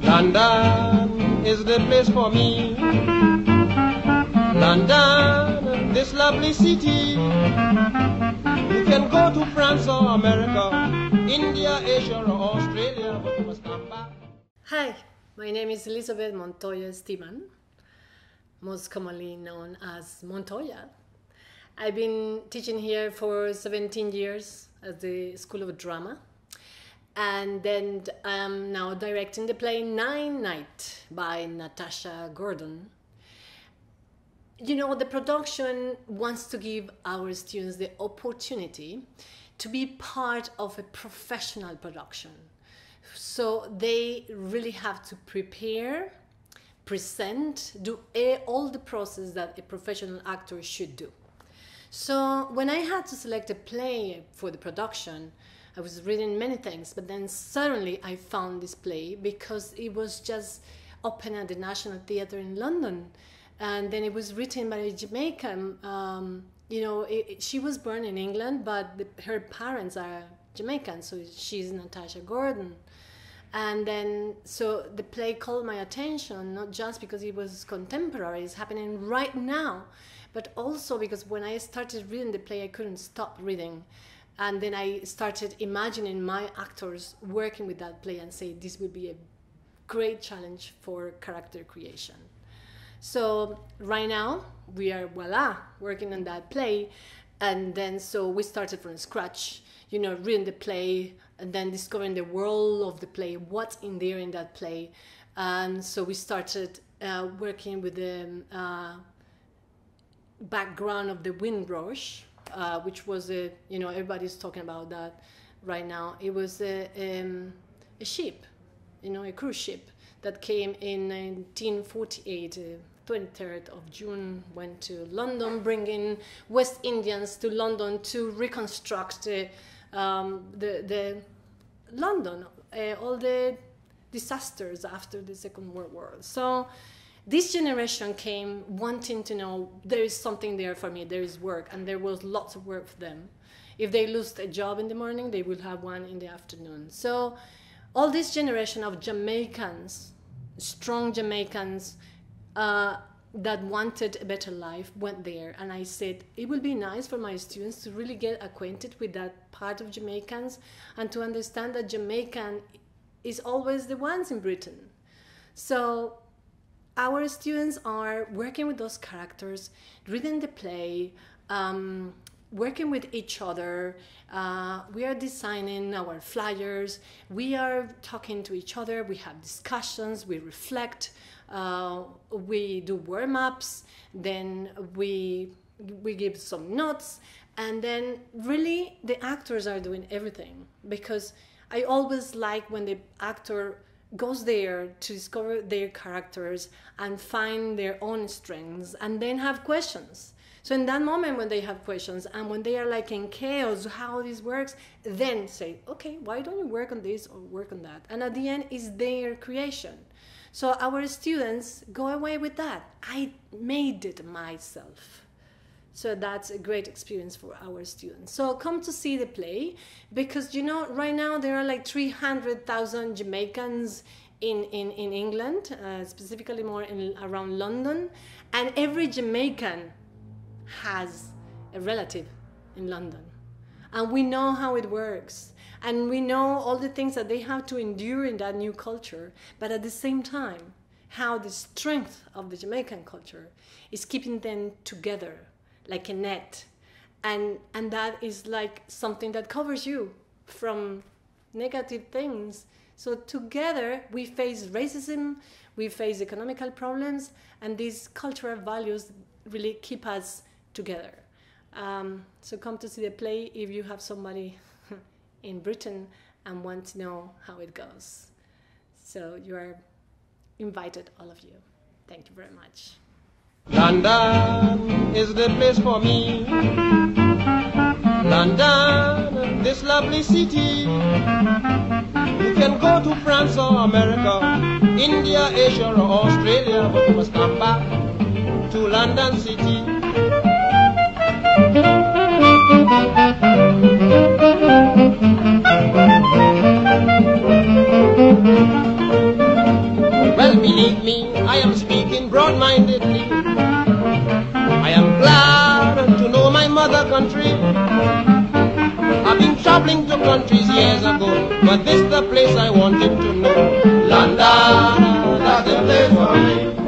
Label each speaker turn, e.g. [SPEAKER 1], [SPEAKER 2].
[SPEAKER 1] London is the place for me. London, this lovely city. You can go to France or America, India, Asia, or Australia, but you must come back.
[SPEAKER 2] Hi, my name is Elizabeth Montoya Stemann, most commonly known as Montoya. I've been teaching here for 17 years at the School of Drama and then I'm now directing the play Nine Night by Natasha Gordon. You know, the production wants to give our students the opportunity to be part of a professional production. So they really have to prepare, present, do all the process that a professional actor should do. So when I had to select a play for the production, I was reading many things, but then suddenly I found this play because it was just open at the National Theatre in London. And then it was written by a Jamaican. Um, you know, it, it, she was born in England, but the, her parents are Jamaican, so she's Natasha Gordon. And then, so the play called my attention, not just because it was contemporary, it's happening right now, but also because when I started reading the play, I couldn't stop reading and then I started imagining my actors working with that play and say this would be a great challenge for character creation. So right now we are voila working on that play, and then so we started from scratch. You know, reading the play and then discovering the world of the play, what's in there in that play, and so we started uh, working with the uh, background of the Windrush uh, which was a you know everybody's talking about that right now. It was a, um, a ship, you know, a cruise ship that came in 1948. Uh, 23rd of June went to London, bringing West Indians to London to reconstruct the, um, the, the London, uh, all the disasters after the Second World War. So this generation came wanting to know there is something there for me, there is work, and there was lots of work for them. If they lost a job in the morning, they will have one in the afternoon. So, all this generation of Jamaicans, strong Jamaicans, uh, that wanted a better life went there and i said it would be nice for my students to really get acquainted with that part of jamaicans and to understand that jamaican is always the ones in britain so our students are working with those characters, reading the play, um, working with each other. Uh, we are designing our flyers. We are talking to each other. We have discussions. We reflect. Uh, we do warm ups. Then we we give some notes, and then really the actors are doing everything because I always like when the actor goes there to discover their characters and find their own strengths and then have questions. So in that moment when they have questions and when they are like in chaos how this works then say okay why don't you work on this or work on that? And at the end is their creation. So our students go away with that. I made it myself so that's a great experience for our students. So come to see the play because you know right now there are like 300,000 Jamaicans in, in, in England, uh, specifically more in, around London, and every Jamaican has a relative in London. And we know how it works. And we know all the things that they have to endure in that new culture. But at the same time, how the strength of the Jamaican culture is keeping them together like a net. And and that is like something that covers you from negative things. So together we face racism we face economical problems and these cultural values really keep us together. Um, so come to see the play if you have somebody in britain and want to know how it goes. So you are invited all of you. Thank you very much
[SPEAKER 1] is the place for me. London, this lovely city. You can go to France or America, India, Asia or Australia, but you must come back to London City. Mother country. I've been traveling to countries years ago, but this the place I wanted to know. London, that's the place for me.